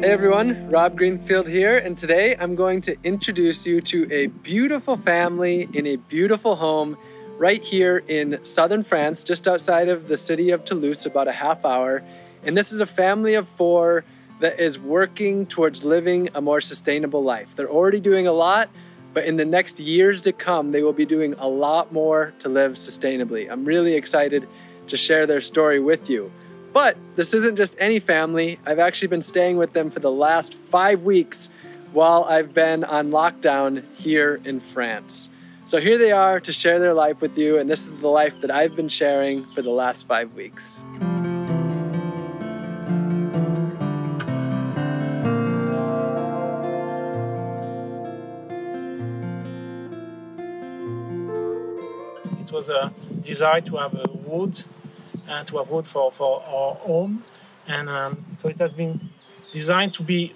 Hey everyone, Rob Greenfield here, and today I'm going to introduce you to a beautiful family in a beautiful home right here in southern France, just outside of the city of Toulouse, about a half hour. And this is a family of four that is working towards living a more sustainable life. They're already doing a lot, but in the next years to come, they will be doing a lot more to live sustainably. I'm really excited to share their story with you. But this isn't just any family. I've actually been staying with them for the last five weeks while I've been on lockdown here in France. So here they are to share their life with you, and this is the life that I've been sharing for the last five weeks. It was a desire to have a wood and to have wood for, for our home. And um, so it has been designed to be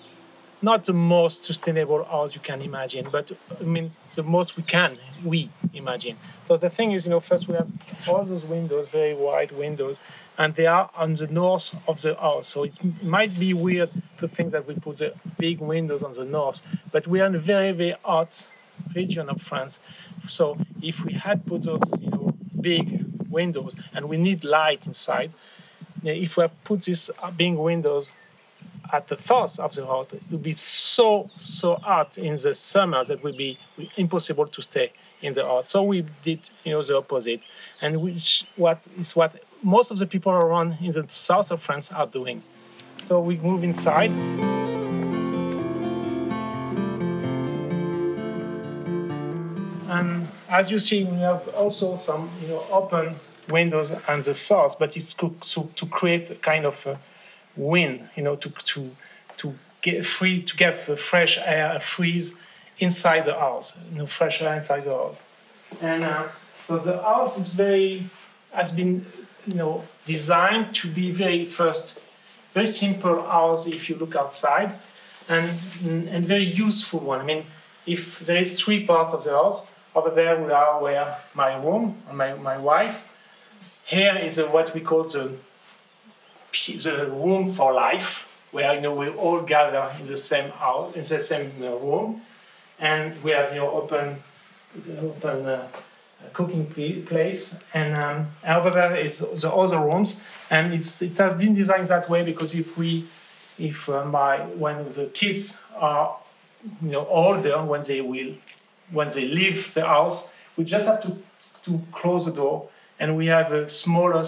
not the most sustainable house you can imagine, but I mean the most we can, we imagine. So the thing is, you know, first we have all those windows, very wide windows, and they are on the north of the house. So it might be weird to think that we put the big windows on the north, but we are in a very, very hot region of France. So if we had put those, you know, big windows and we need light inside, if we have put these big windows at the south of the house, it would be so, so hot in the summer that would be impossible to stay in the house. So we did, you know, the opposite, and which what is what most of the people around in the south of France are doing. So we move inside. As you see, we have also some, you know, open windows and the south, but it's to, to, to create a kind of a wind, you know, to, to, to get free, to get fresh air, freeze inside the house, you know, fresh air inside the house. And uh, so the house is very, has been, you know, designed to be very first, very simple house if you look outside, and and very useful one. I mean, if there is three parts of the house, over there we are where my room and my, my wife. Here is a, what we call the the room for life, where you know we all gather in the same house, in the same uh, room, and we have you know open open uh, cooking place, and um, over there is the other rooms, and it's it has been designed that way because if we if uh, my when the kids are you know older when they will when they leave the house, we just have to to close the door, and we have a smaller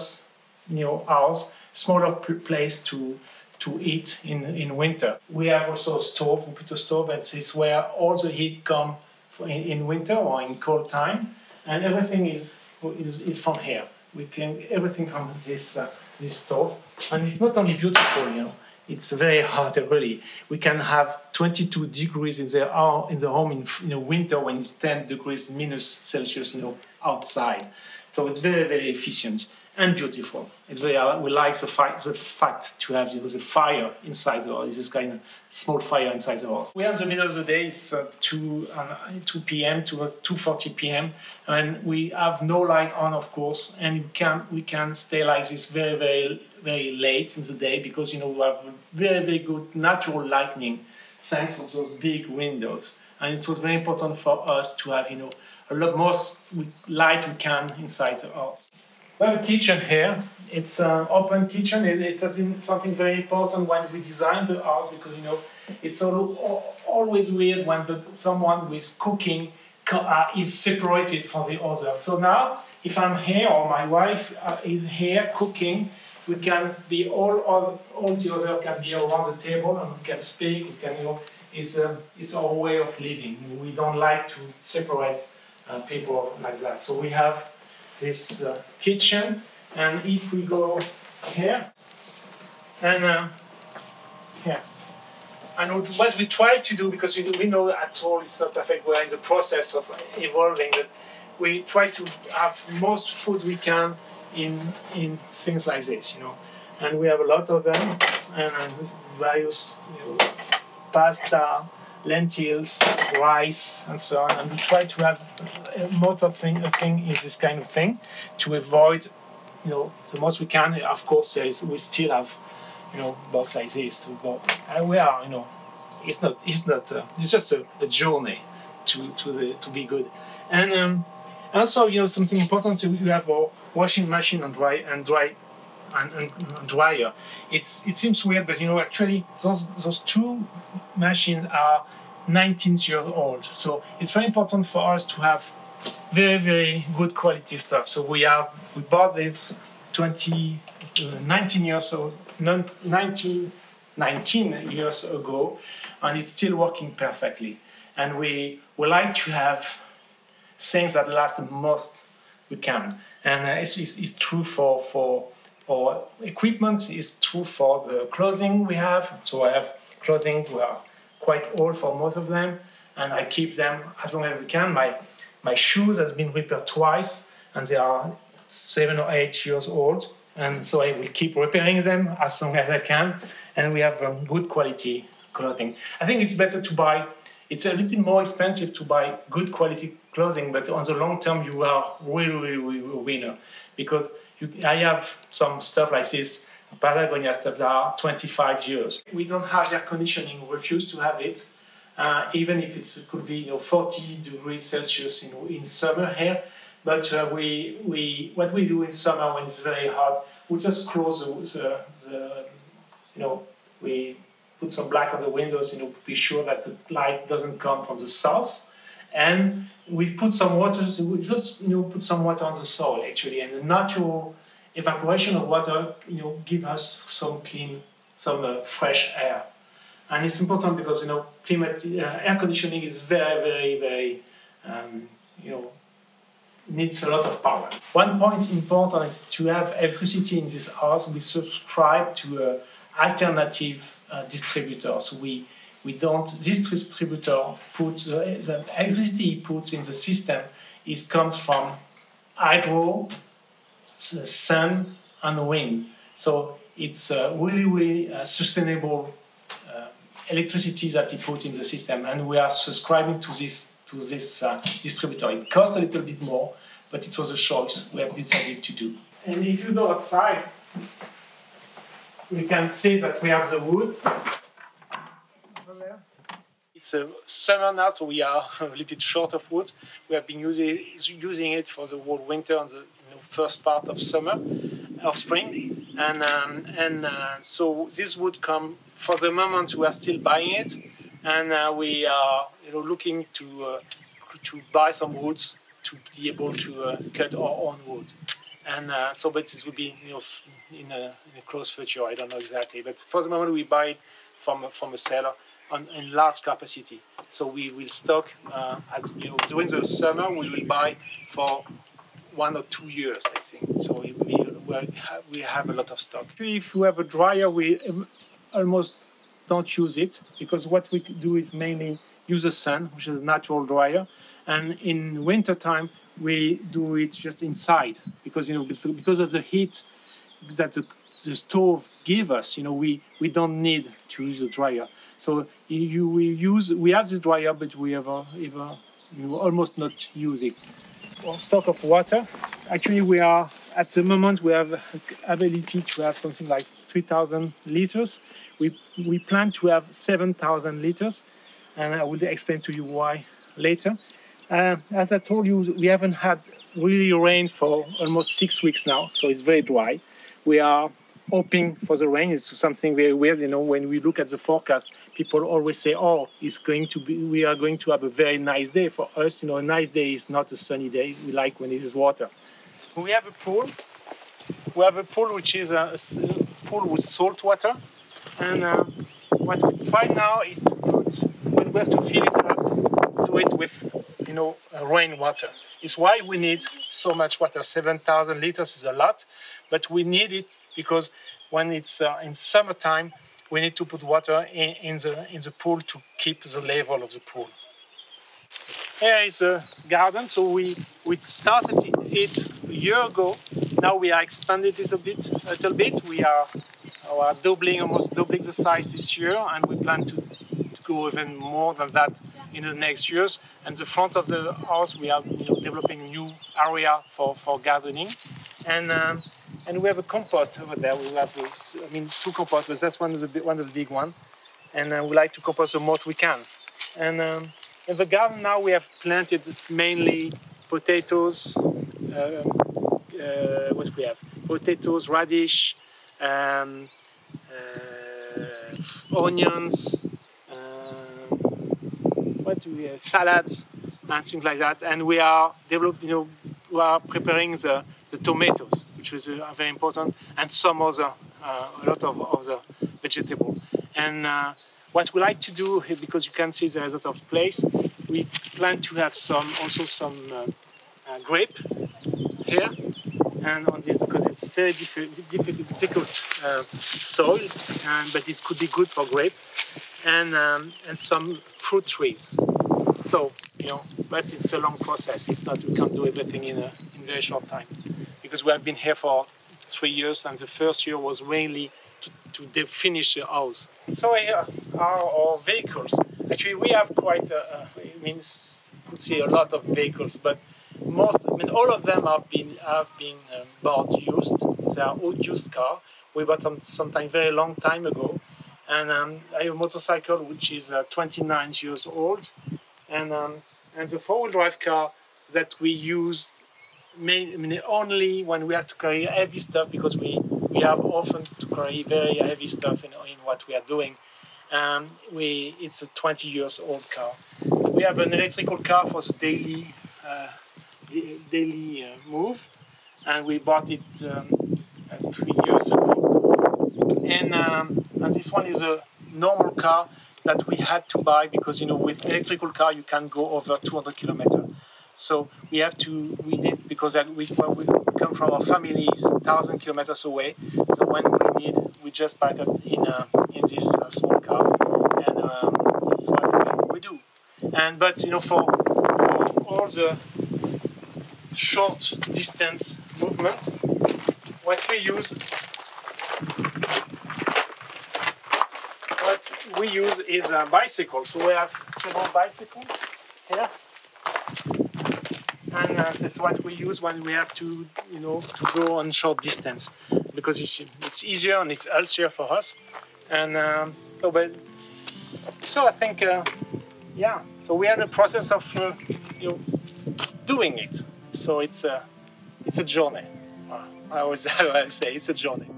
you know house smaller place to to eat in, in winter. We have also a stove, we put a stove, and this is where all the heat come in, in winter or in cold time, and everything is, is, is from here. We can everything from this uh, this stove, and it's not only beautiful, you know. It's very hot, really. We can have 22 degrees in the in the home in, in the winter when it's 10 degrees minus Celsius, you know, outside. So it's very very efficient and beautiful. It's very, uh, we like the fact, the fact to have the fire inside the house, this kind of small fire inside the house. We are in the middle of the day, it's uh, 2, uh, 2 p.m. to 2.40 p.m. and we have no light on, of course, and we can, we can stay like this very, very, very late in the day because, you know, we have very, very good natural lighting thanks to those big windows. And it was very important for us to have, you know, a lot more light we can inside the house. We have a kitchen here. It's an open kitchen. It, it, has been something very important when we designed the house because you know it's always weird when the, someone who is cooking uh, is separated from the other. So now, if I'm here or my wife uh, is here cooking, we can be all, all all the other can be around the table and we can speak. We can you know it's um, it's our way of living. We don't like to separate uh, people like that. So we have this uh, kitchen. And if we go here, and uh, here, and what we try to do, because we know at all it's not perfect, we're in the process of evolving, that we try to have most food we can in in things like this, you know. And we have a lot of them, and various you know, pasta, lentils, rice, and so on. And we try to have uh, most of thing, thing is this kind of thing to avoid, you know, the most we can. Of course, there is, we still have you know, box like this go. And we are, you know, it's not, it's not, uh, it's just a, a, journey to to the to be good. And um, also, you know, something important. So we have our washing machine and dry and dry and, and, dryer. It's it seems weird, but you know, actually, those those two machines are 19 years old. So it's very important for us to have very very good quality stuff. So we have we bought this 20 uh, 19 years old 19 19 years ago, and it's still working perfectly. And we we like to have things that last the most we can. And uh, it's, it's, it's, true for, for our equipment, is true for the clothing we have. So I have clothing we are quite old for most of them, and I keep them as long as we can. My, my shoes has been repaired twice, and they are seven or eight years old. And so I will keep repairing them as long as I can. And we have um, good quality clothing. I think it's better to buy it's a little more expensive to buy good quality clothing, but on the long term, you are really, really, really a winner because you, I have some stuff like this Patagonia stuff that are 25 years. We don't have air conditioning, we refuse to have it, uh, even if it could be you know 40 degrees Celsius in, in summer here. But uh, we, we, what we do in summer when it's very hot, we just close the, the, the you know, we put some black on the windows, you know, be sure that the light doesn't come from the south. And we put some water, we just you know put some water on the soil actually, and the natural evaporation of water, you know, give us some clean, some uh, fresh air. And it's important because you know, climate uh, air conditioning is very, very, very, um, you know, needs a lot of power. One point important is to have electricity in this house. We subscribe to a alternative uh, distributor. So we we don't. This distributor puts uh, the electricity he puts in the system is comes from hydro, sun, and wind. So it's uh, really really uh, sustainable uh, electricity that he put in the system, and we are subscribing to this to this uh, distributor. It costs a little bit more, but it was a choice we have decided to do. And if you go outside, we can see that we have the wood. It's summer now, so we are a little bit short of wood. We have been using, using it for the whole winter and the you know, first part of summer, of spring. And, um, and uh, so this wood come, for the moment we are still buying it. And uh, we are you know, looking to, uh, to buy some woods to be able to uh, cut our own wood and uh, so but this will be you know in a, in a, close future i don't know exactly but for the moment we buy it from from a seller on in large capacity. So we will stock uh, as you know during the summer we will buy for one or two years i think. So we, we, have a lot of stock. If you have a dryer we um, almost don't use it because what we do is mainly use the sun which is a natural dryer. And in winter time we do it just inside because you know because of the heat that the, the stove give us you know we we don't need to use a dryer so you we use we have this dryer but we have a, ever you almost not use it well, stock of water actually we are at the moment we have ability to have something like 3000 liters. We we plan to have 7000 liters and i will explain to you why later. Uh, as I told you, we haven't had really rain for almost six weeks now, so it's very dry. We are hoping for the rain. is something very weird, you know. When we look at the forecast, people always say, "Oh, it's going to be. We are going to have a very nice day." For us, you know, a nice day is not a sunny day. We like when it is water. We have a pool. We have a pool which is a, a pool with salt water, and uh, what we try now is to put when we have to fill it up, do it with you know, rainwater. It's why we need so much water. 7,000 liters is a lot, but we need it because when it's uh, in summertime, we need to put water in, in, the, in the pool to keep the level of the pool. Here is a garden, so we, we started it a year ago. Now we are expanded it a bit, a little bit. We are, we are doubling, almost doubling the size this year, and we plan to, to go even more than that in the next years. And the front of the house, we are you know, developing new area for, for gardening. And, um, and we have a compost over there. We have, I mean, two composts, that's one of the one of the big one. And uh, we like to compost the most we can. And um, in the garden now we have planted mainly potatoes. Uh, uh, what we have? Potatoes, radish, um, uh, onions. Uh, what do we have? Salads and things like that. And we are developing, you know, we are preparing the, the tomatoes, which is uh, very important, and some other, uh, a lot of other vegetable. And uh, what we like to do, because you can see there is a lot of place, we plan to have some, also some uh, uh, grape here, and on this because it's very difficult, difficult soil, and, but it could be good for grape, and um, and some fruit trees. So you know, but it's a long process. It's not we can't do everything in a in very short time, because we have been here for three years, and the first year was mainly to, to finish the house. So here are our vehicles. Actually, we have quite a, I mean, could see a lot of vehicles, but most, I mean, all of them have been have been um, bought used. They are old used car. We bought them sometime very long time ago, and um, I have a motorcycle which is uh, 29 years old, and um, and the four-wheel drive car that we used main, only when we have to carry heavy stuff because we we have often to carry very heavy stuff in, in what we are doing. Um, we it's a 20 years old car. We have an electrical car for the daily uh, daily uh, move, and we bought it um, uh, three years ago. And um, and this one is a normal car that we had to buy because you know with electrical car you can go over 200 kilometers. So we have to we need because we, we come from our families thousand kilometers away. So when we need we just pack up in uh, in this uh, small car and um, that's what we do. And but you know for for all the short distance movement, what we use what we use is a bicycle. So we have several bicycles. And uh, that's what we use when we have to, you know, to go on short distance because it's, it's easier and it's healthier for us. And um, so, but so I think, uh, yeah. So we are in the process of, uh, you know, doing it. So it's a, it's a journey. Uh, I always, I always say it's a journey.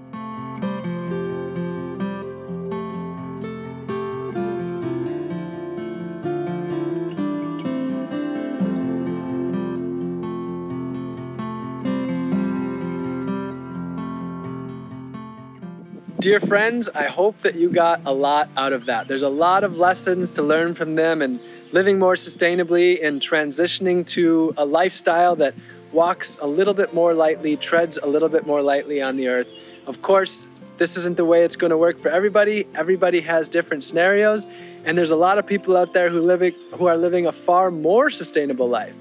Dear friends, I hope that you got a lot out of that. There's a lot of lessons to learn from them and living more sustainably and transitioning to a lifestyle that walks a little bit more lightly, treads a little bit more lightly on the earth. Of course, this isn't the way it's going to work for everybody. Everybody has different scenarios, and there's a lot of people out there who live who are living a far more sustainable life.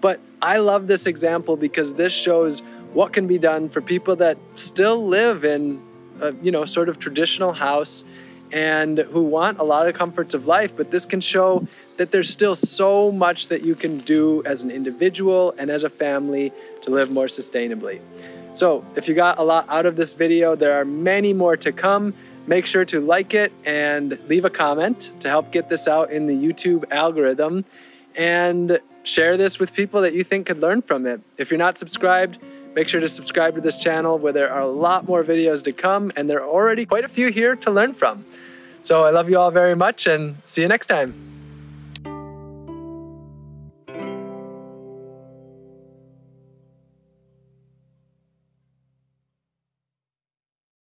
But I love this example because this shows what can be done for people that still live in a, you know, sort of traditional house and who want a lot of comforts of life, but this can show that there's still so much that you can do as an individual and as a family to live more sustainably. So if you got a lot out of this video, there are many more to come. Make sure to like it and leave a comment to help get this out in the YouTube algorithm and share this with people that you think could learn from it. If you're not subscribed, Make sure to subscribe to this channel where there are a lot more videos to come and there are already quite a few here to learn from. So I love you all very much and see you next time.